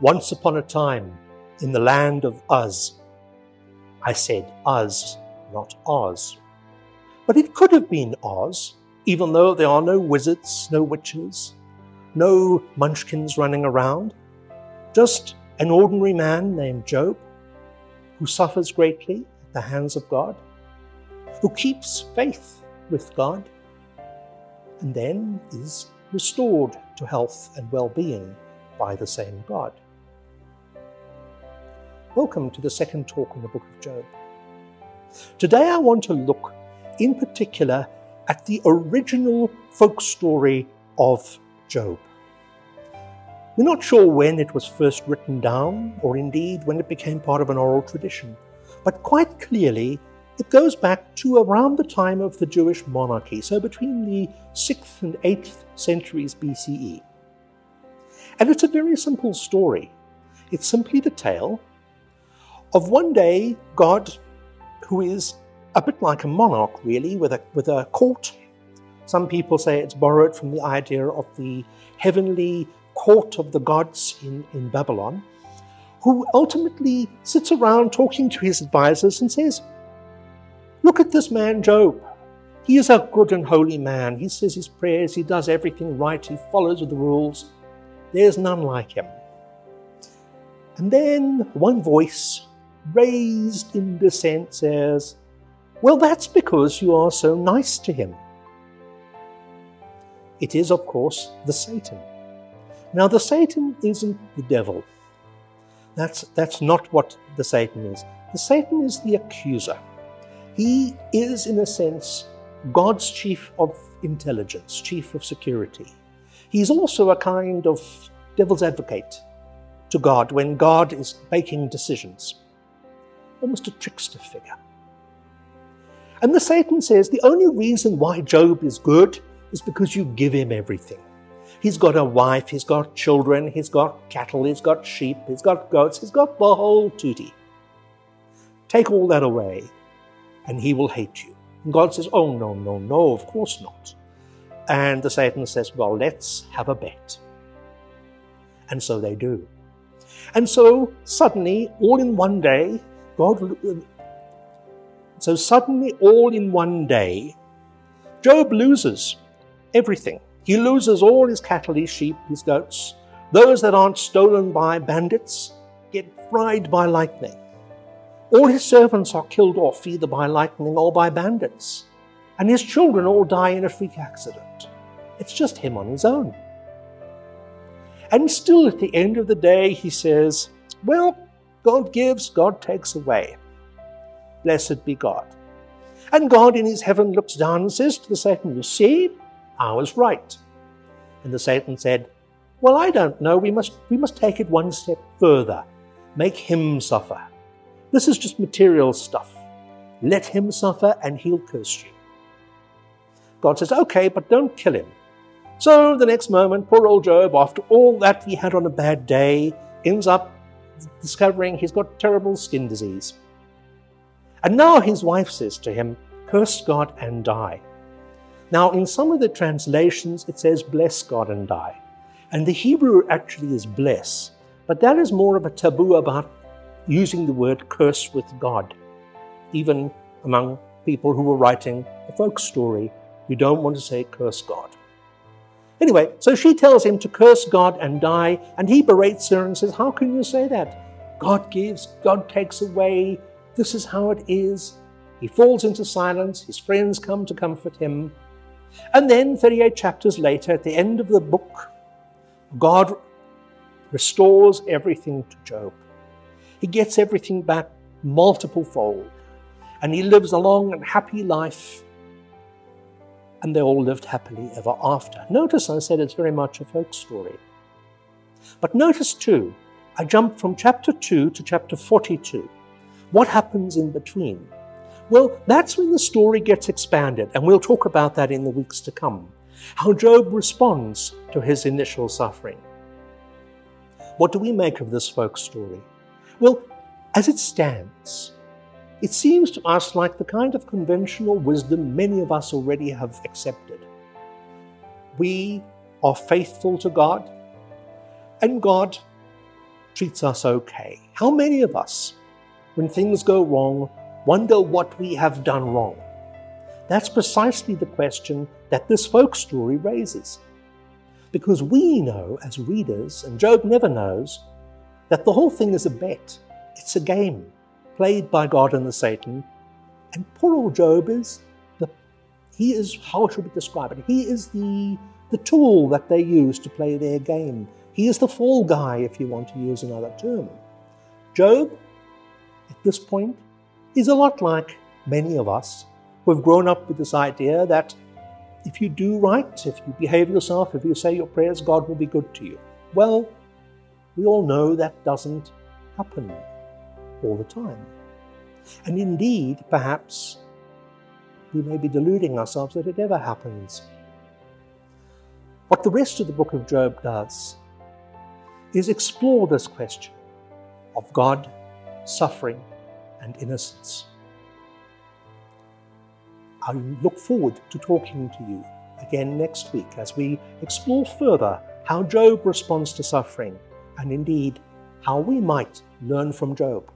Once upon a time, in the land of Uz. I said Uz, not Oz. But it could have been Oz, even though there are no wizards, no witches, no munchkins running around. Just an ordinary man named Job who suffers greatly at the hands of God, who keeps faith with God, and then is restored to health and well being by the same God. Welcome to the second talk in the book of Job. Today I want to look in particular at the original folk story of Job. We're not sure when it was first written down, or indeed when it became part of an oral tradition, but quite clearly it goes back to around the time of the Jewish monarchy, so between the 6th and 8th centuries BCE. And it's a very simple story. It's simply the tale of one day God, who is a bit like a monarch, really, with a, with a court. Some people say it's borrowed from the idea of the heavenly court of the gods in, in Babylon, who ultimately sits around talking to his advisors and says, Look at this man, Job. He is a good and holy man. He says his prayers, he does everything right, he follows the rules. There's none like him. And then one voice, raised in dissent, says, Well, that's because you are so nice to him. It is, of course, the Satan. Now, the Satan isn't the devil. That's, that's not what the Satan is. The Satan is the accuser. He is, in a sense, God's chief of intelligence, chief of security. He's also a kind of devil's advocate to God when God is making decisions, almost a trickster figure. And the Satan says the only reason why Job is good is because you give him everything. He's got a wife, he's got children, he's got cattle, he's got sheep, he's got goats, he's got the whole tooty. Take all that away, and he will hate you. And God says, Oh, no, no, no, of course not. And the Satan says, Well, let's have a bet. And so they do. And so suddenly, all in one day, God. Uh, so suddenly, all in one day, Job loses everything. He loses all his cattle, his sheep, his goats. Those that aren't stolen by bandits get fried by lightning. All his servants are killed off either by lightning or by bandits. And his children all die in a freak accident. It's just him on his own. And still at the end of the day, he says, Well, God gives, God takes away. Blessed be God. And God in his heaven looks down and says to the Satan, You see, I was right. And the Satan said, Well, I don't know. We must, we must take it one step further. Make him suffer. This is just material stuff. Let him suffer and he'll curse you. God says, Okay, but don't kill him. So the next moment, poor old Job, after all that he had on a bad day, ends up discovering he's got terrible skin disease. And now his wife says to him, Curse God and die. Now, in some of the translations, it says, Bless God and die. And the Hebrew actually is bless, but that is more of a taboo about using the word curse with God. Even among people who were writing a folk story, you don't want to say curse God. Anyway, so she tells him to curse God and die, and he berates her and says, How can you say that? God gives, God takes away. This is how it is. He falls into silence. His friends come to comfort him. And then, 38 chapters later, at the end of the book, God restores everything to Job. He gets everything back multiple fold, and he lives a long and happy life and they all lived happily ever after. Notice I said it's very much a folk story. But notice too, I jumped from chapter 2 to chapter 42. What happens in between? Well, that's when the story gets expanded, and we'll talk about that in the weeks to come. How Job responds to his initial suffering. What do we make of this folk story? Well, as it stands, it seems to us like the kind of conventional wisdom many of us already have accepted. We are faithful to God, and God treats us okay? How many of us, when things go wrong, wonder what we have done wrong? That's precisely the question that this folk story raises. Because we know as readers, and Job never knows, that the whole thing is a bet. It's a game played by God and the Satan. And poor old Job is the, he is, how should we describe it? He is the, the tool that they use to play their game. He is the fall guy, if you want to use another term. Job, at this point, is a lot like many of us who have grown up with this idea that if you do right, if you behave yourself, if you say your prayers, God will be good to you. Well, we all know that doesn't happen all the time. And indeed, perhaps we may be deluding ourselves that it ever happens. What the rest of the book of Job does is explore this question of God, suffering, and innocence. I look forward to talking to you again next week as we explore further how Job responds to suffering and indeed how we might learn from Job.